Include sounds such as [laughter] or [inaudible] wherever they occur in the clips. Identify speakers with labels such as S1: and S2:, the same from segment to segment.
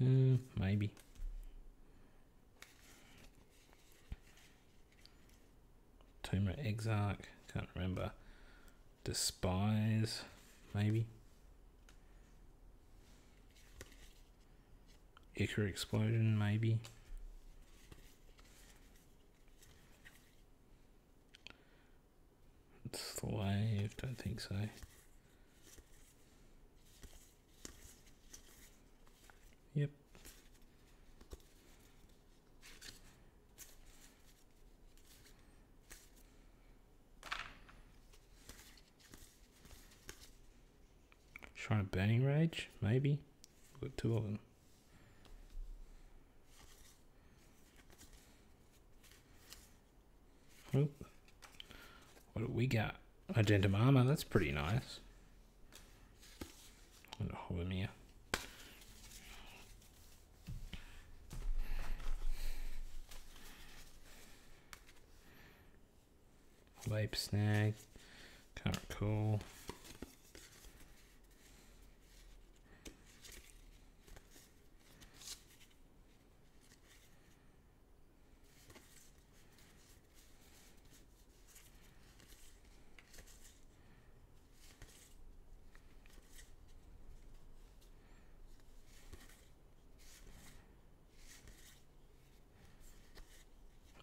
S1: Uh, maybe. Tomb of Exarch. Can't remember. Despise. Maybe. Ichor Explosion. Maybe. Slave. Don't think so. Shrine of Burning Rage, maybe. We've got two of them. What do we got? Argentum armor, that's pretty nice. And Hormia. Vapor Snag. Can't recall.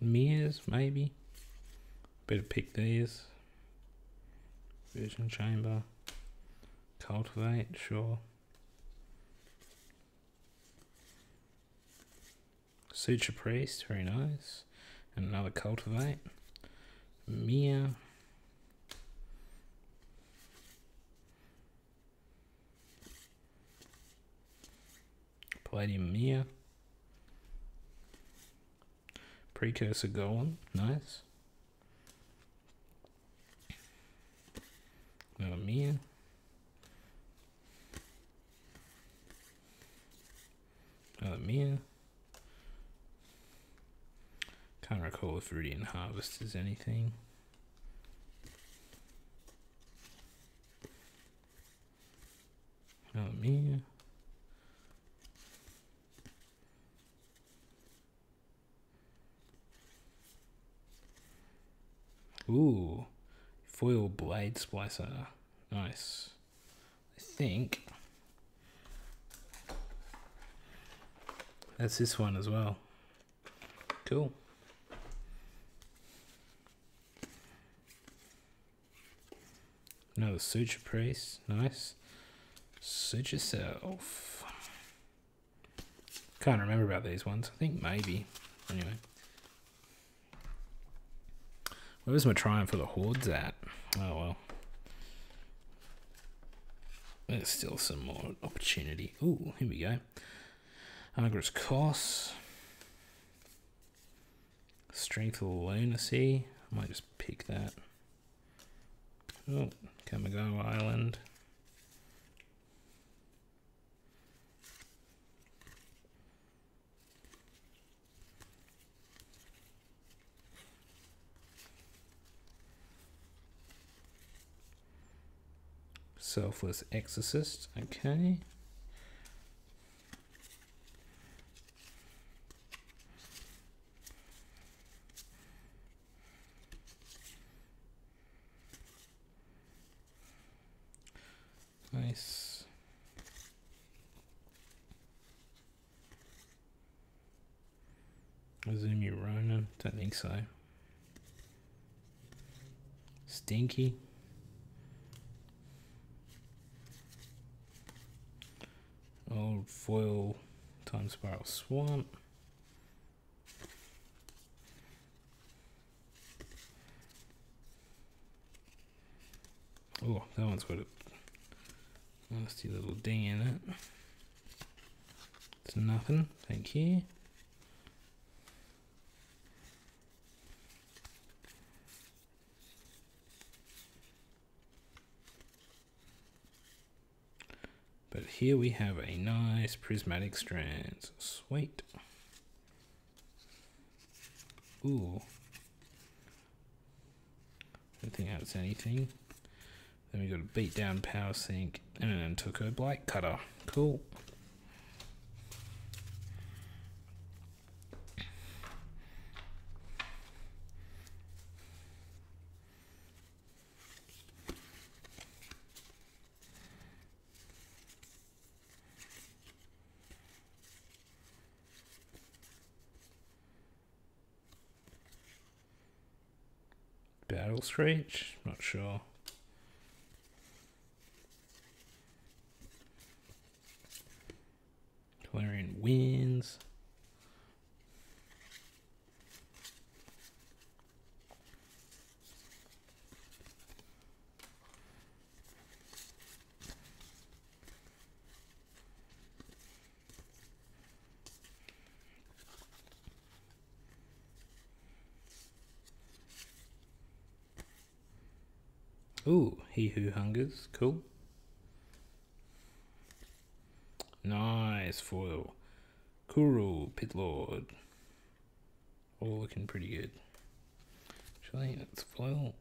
S1: Mirrors, maybe. Better pick these. Vision chamber. Cultivate, sure. Suture priest, very nice. And another cultivate. Myr. Palladium Myr. Precursor Golem. nice. Another Myr. Another Myr. Can't recall if Viridian Harvest is anything. Another Myr. Ooh, foil blade splicer. Nice. I think that's this one as well. Cool. Another suture priest. Nice. Suit yourself. Can't remember about these ones. I think maybe. Anyway. Where's my trying for the hordes at? Oh well. There's still some more opportunity. Ooh, here we go. Agrus Kos. Strength of Lunacy. I might just pick that. Oh, Kamigawa Island. Selfless Exorcist, okay. Nice. Azumi Ronin, don't think so. Stinky. Old foil time spiral swamp. Oh, that one's got a nasty little ding in it. It's nothing, thank you. But here we have a nice prismatic strands. Sweet. Ooh. Don't think that's anything. Then we got a beat down power sink and an Antuco blight cutter. Cool. Screech? Not sure. Clarion Winds. Ooh, He Who Hungers. Cool. Nice foil. Kuro, Pitlord. All looking pretty good. Actually, that's foil.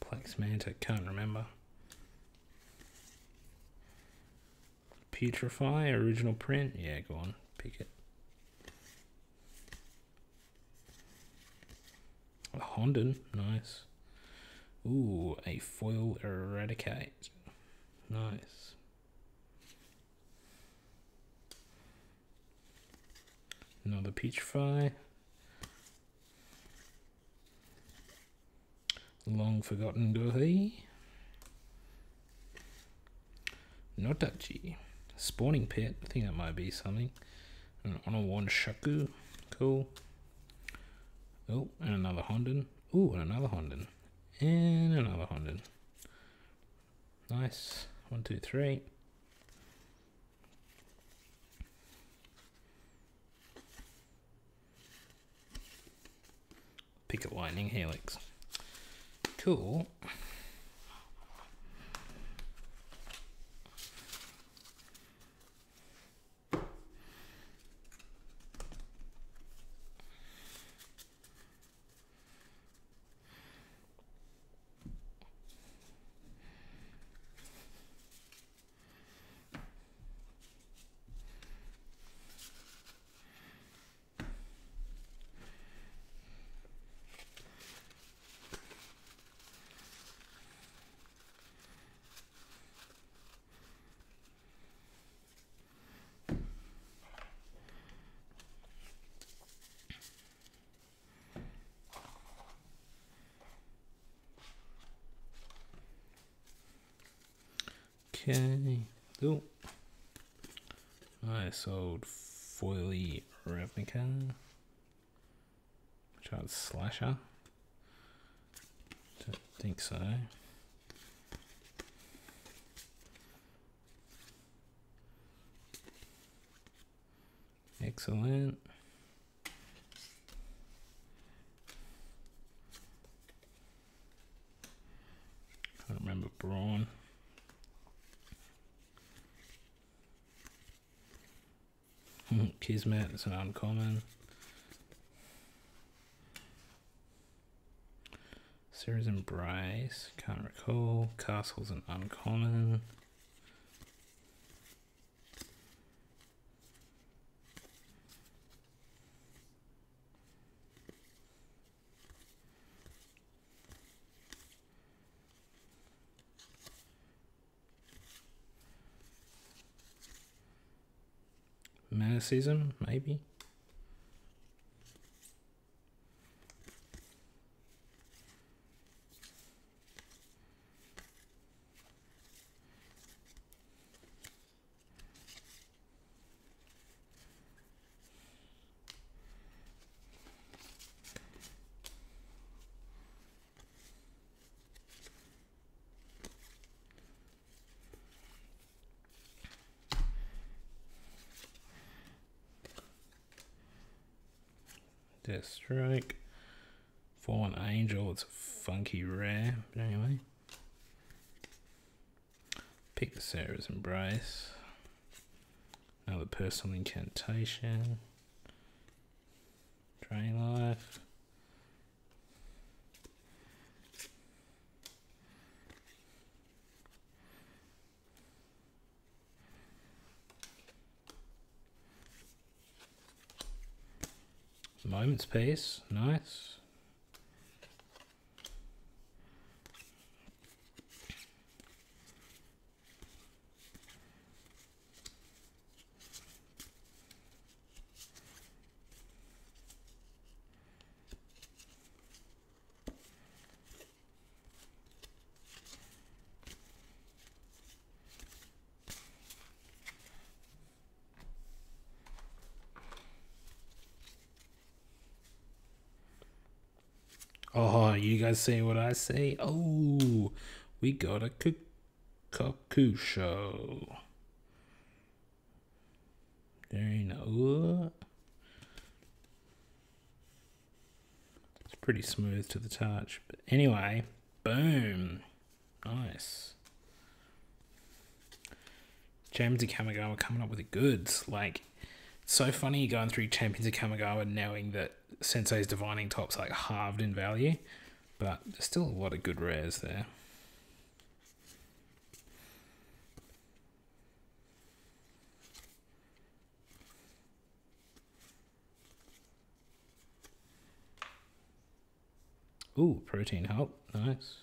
S1: Plaxmanta, can't remember. Putrefy, original print. Yeah, go on, pick it. A Honden, nice. Ooh, a foil eradicate. Nice. Another Putrefy. Long forgotten Gohei. No-Dachi. Spawning pit. I think that might be something. On a one Shaku. Cool. Oh, and another Honden. Ooh, and another Honden. And another Honden. Nice. One, two, three. Pick a lightning helix. Cool. Okay. Oh. I sold foily Ravnica. Child Slasher. Don't think so. Excellent. Can't remember Braun. [laughs] Kismet is an uncommon. Serra's Embrace, can't recall. Castle's an uncommon. Manicism, maybe. Death Strike. Fallen Angel, it's a funky rare. But anyway. Pick the Serra's Embrace. Another Personal Incarnation. Drain life. Moment's Peace, nice. Oh, you guys say what I say? Oh, we got a Kokusho. There Very nice. Uh, it's pretty smooth to the touch. But anyway, boom. Nice. Champions of Kamigawa coming up with the goods. Like, so funny going through Champions of Kamigawa knowing that Sensei's Divining Top's like halved in value, but there's still a lot of good rares there. Ooh, Protean Hulk. Nice.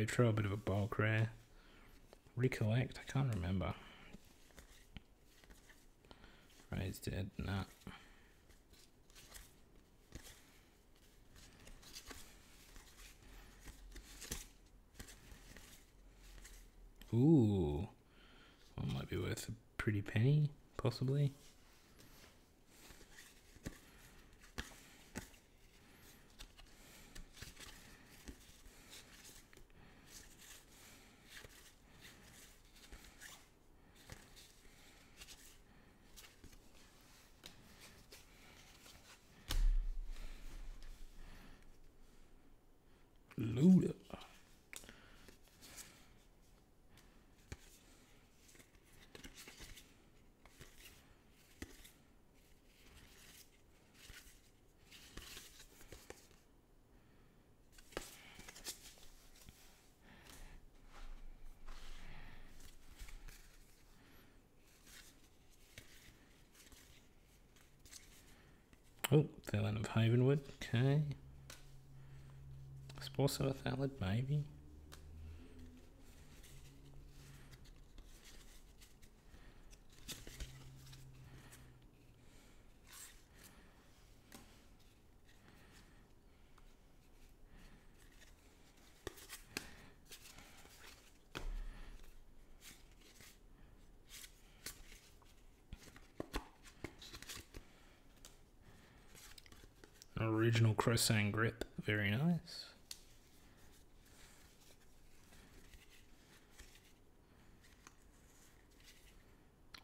S1: Grave Trail, a bit of a bulk rare. Recollect, I can't remember. Raise Dead, nah. Ooh. That might be worth a pretty penny, possibly. Oh, Thallid of Havenwood. Okay. Spores of a Thallid, maybe. Original Croissant grip, very nice.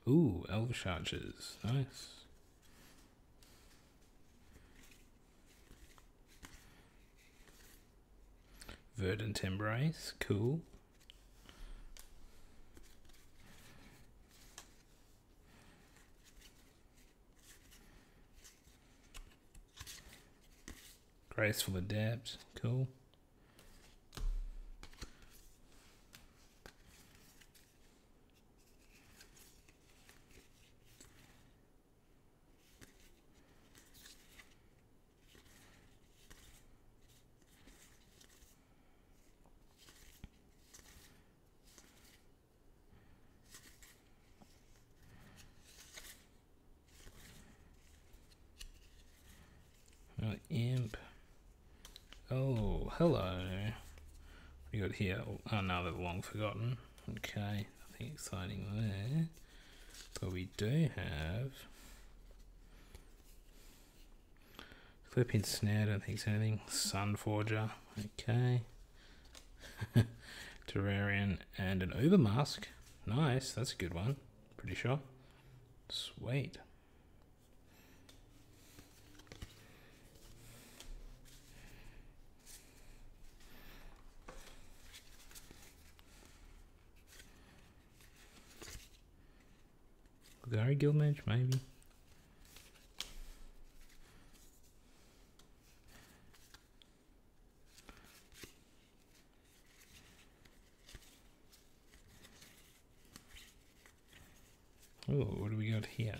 S1: Ooh, Elvish Archers, nice. Verdant Embrace, cool. Graceful Adept, cool. Uh, imp. Hello. We got here. Oh, another long forgotten. Okay, nothing exciting there. But we do have. Flipping snare, I don't think it's anything. Sunforger. Okay. [laughs] Terrarion and an Uba Mask. Nice, that's a good one. Pretty sure. Sweet. Gary Guildmage, maybe. Oh, what do we got here?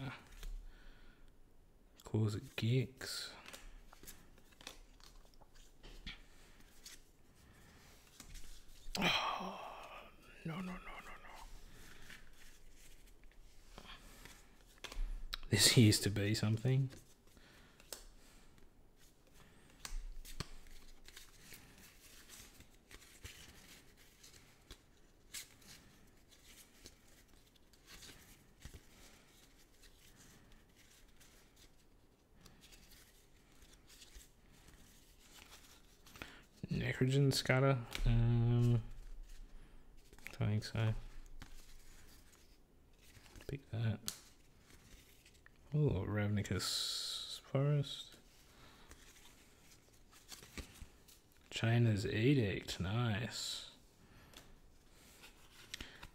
S1: Cause it This used to be something. Necrogen Scudder? Um, I think so. Pick that. Oh, Ravnicus Forest. Chainer's Edict, nice.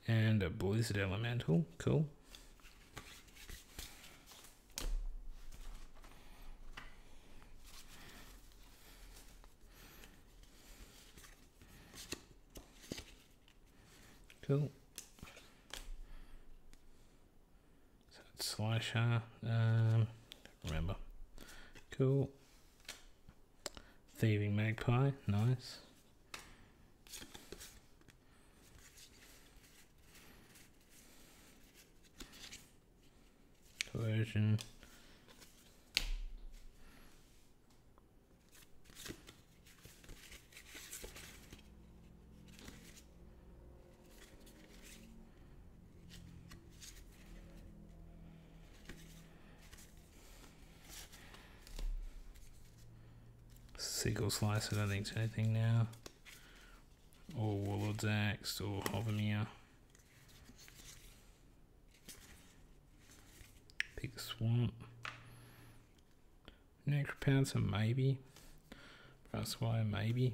S1: And a Blizzard Elemental, cool. Cool. It's. Um, remember. Cool. Thieving magpie. Nice. Coercion. Seagull Slice, I don't think it's anything now. Or Warlord's Axe, or Hovamir. Big Swamp. Necropouncer, maybe. Brasswire, maybe.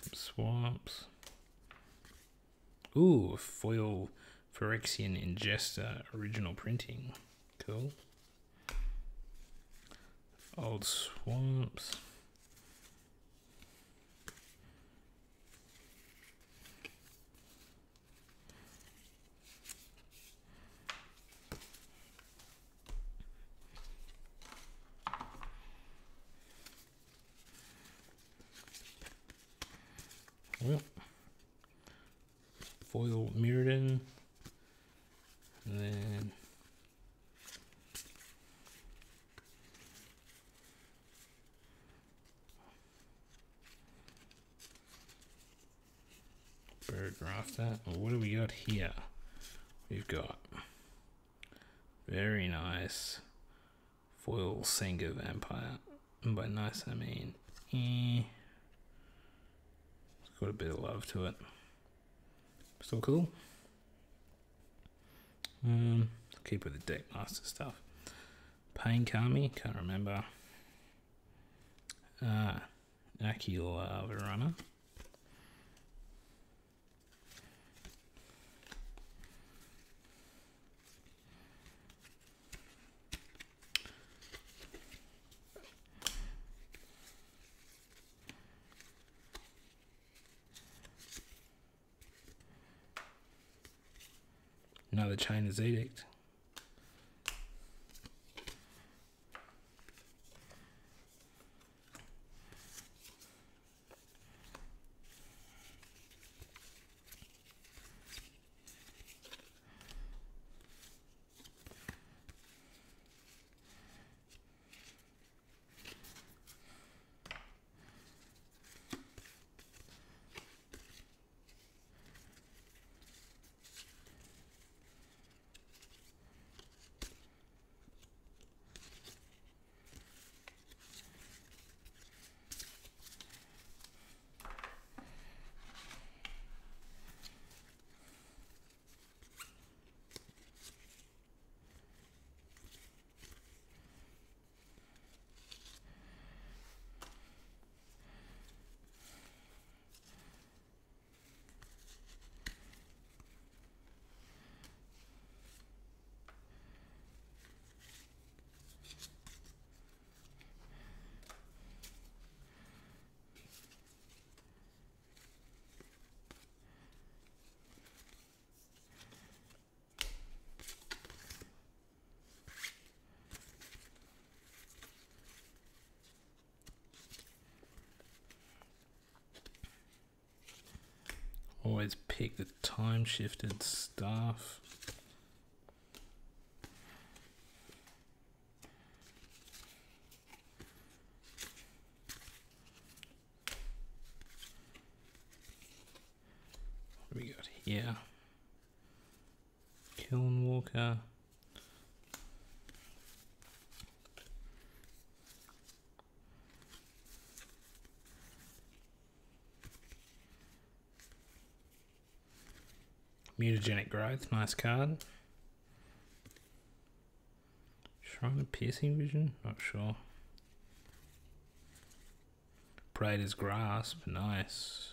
S1: Some swamps. Ooh, foil Phyrexian Ingester uh, original printing. Cool. Old swamps. Well, foil Mirrodin. And then bird rafter. Well, what do we got here? We've got very nice foil Sengir Vampire. And by nice I mean eh. It's got a bit of love to it. Still cool. Um, keep with the Deckmaster stuff. Pain Kami, can't remember. Ah, Akki Lavarunner. Another Chainer's Edict. always pick the time shifted stuff. What we got here? Kiln Walker. Mutagenic Growth, nice card. Shrine of Piercing Vision, not sure. Praetor's Grasp, nice.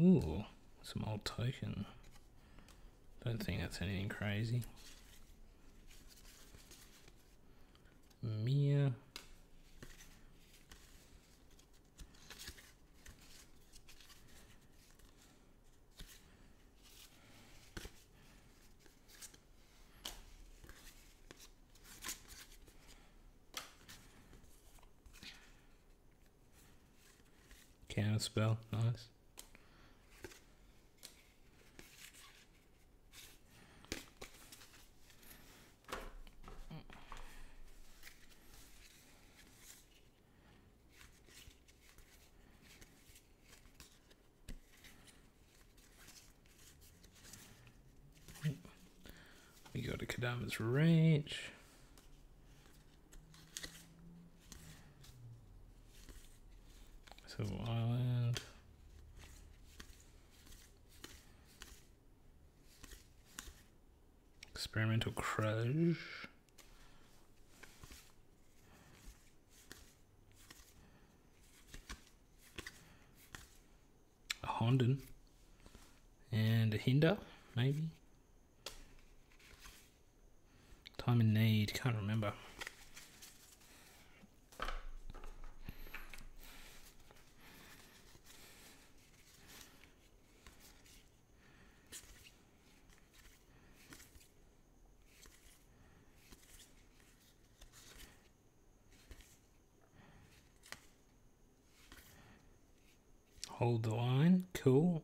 S1: Ooh, some old token. Don't think that's anything crazy. Mia. Counter spell, nice. We go to Kodama's Reach. Silver Island. Experimental Crush. A Honden. And a Hinder, maybe. Time in Need, can't remember. Hold the line. Cool.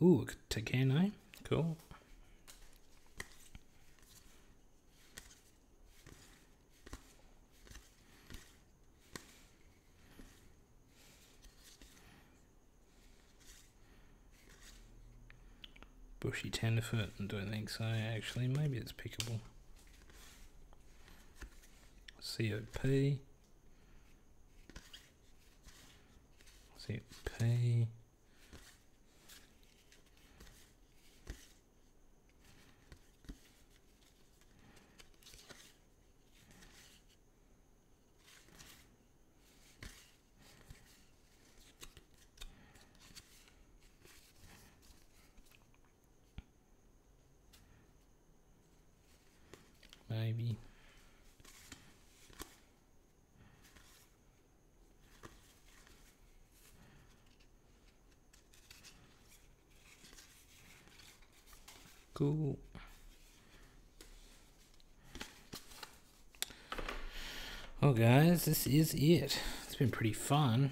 S1: Ooh, Takeno. Cool. Bushi Tenderfoot, I don't think so actually, maybe it's pickable. COP. COP. Maybe. Cool. Well, guys, this is it. It's been pretty fun.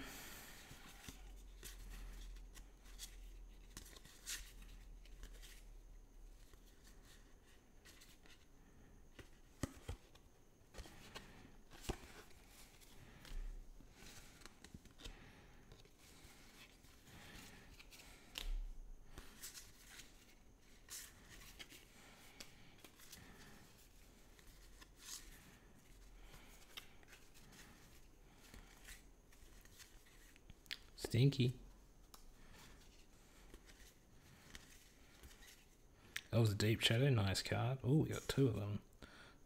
S1: That was a deep shadow, nice card. Oh, we got two of them.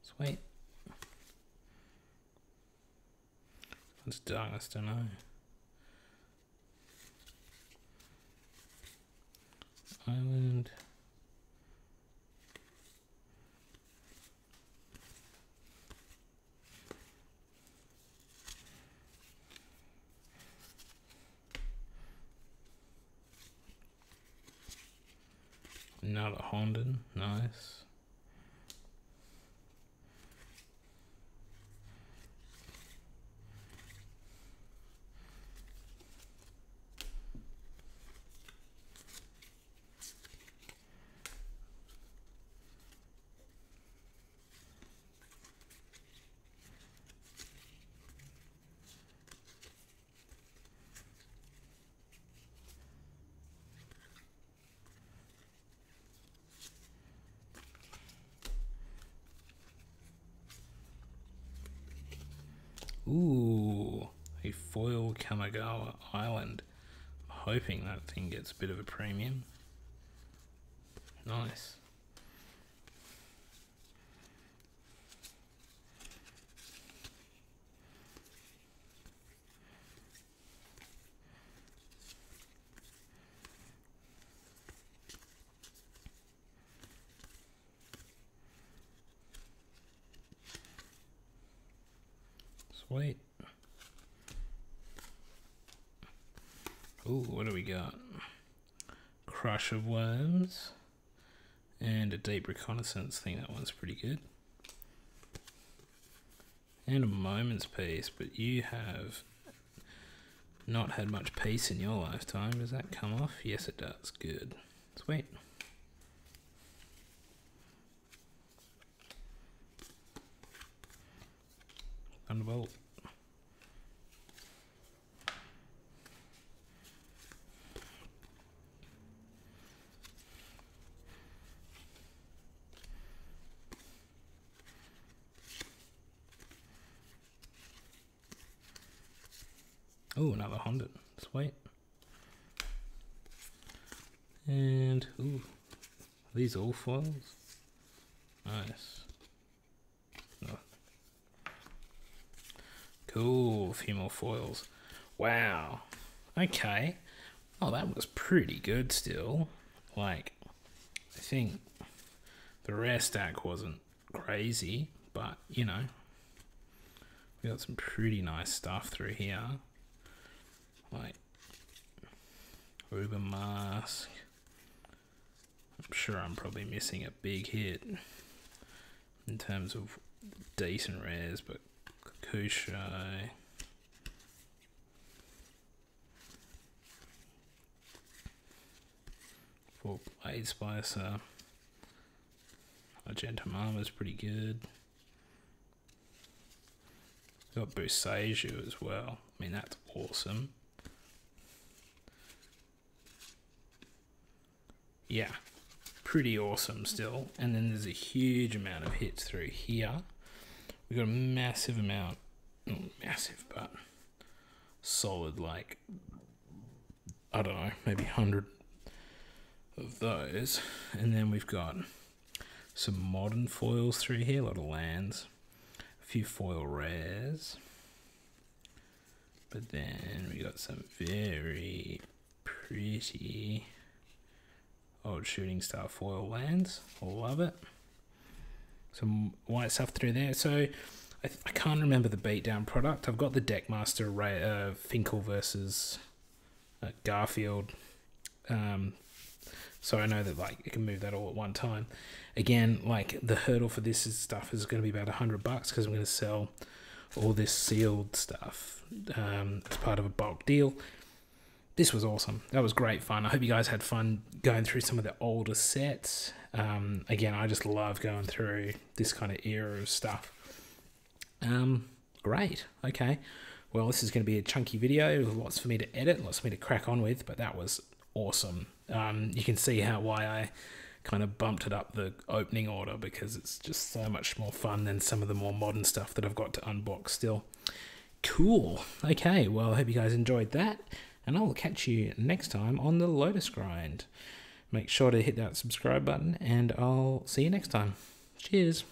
S1: Sweet. What's darkness? Don't know. Island. Not a Honden, nice. Ooh, a foil Kamigawa Island. I'm hoping that thing gets a bit of a premium. Nice. Sweet. Ooh, what do we got? Crush of Wurms. And a Deep Reconnaissance thing. That one's pretty good. And a Moment's Peace, but you have not had much peace in your lifetime. Does that come off? Yes, it does. Good. Sweet. Oh, another Honden. Sweet. And, ooh, these all foils? Nice. Oh. Cool, a few more foils. Wow. Okay. Oh, that was pretty good still. Like, I think the rare stack wasn't crazy, but, you know, we got some pretty nice stuff through here. Like, Ruben Mask. I'm sure I'm probably missing a big hit in terms of decent rares, but Kushai. For Blade Splicer. Argenta Mama's pretty good. Got Boseiju as well. I mean, that's awesome. Yeah, pretty awesome still. And then there's a huge amount of hits through here. We've got a massive amount, not massive, but solid, like, I don't know, maybe 100 of those. And then we've got some modern foils through here, a lot of lands, a few foil rares. But then we got some very pretty old shooting star foil lands. Love it. Some white stuff through there. So I, I can't remember the beatdown product. I've got the Deckmaster uh, Finkel versus uh, Garfield. Um, so I know that like you can move that all at one time. Again, like the hurdle for this is stuff is going to be about a hundred bucks because I'm going to sell all this sealed stuff um, as part of a bulk deal this was awesome. That was great fun. I hope you guys had fun going through some of the older sets. Um, again, I just love going through this kind of era of stuff. Um, great. Okay. Well, this is going to be a chunky video. Lots for me to edit, lots for me to crack on with, but that was awesome. Um, you can see how why I kind of bumped it up the opening order because it's just so much more fun than some of the more modern stuff that I've got to unbox still. Cool. Okay. Well, I hope you guys enjoyed that and I will catch you next time on the Lotus Grind. Make sure to hit that subscribe button, and I'll see you next time. Cheers.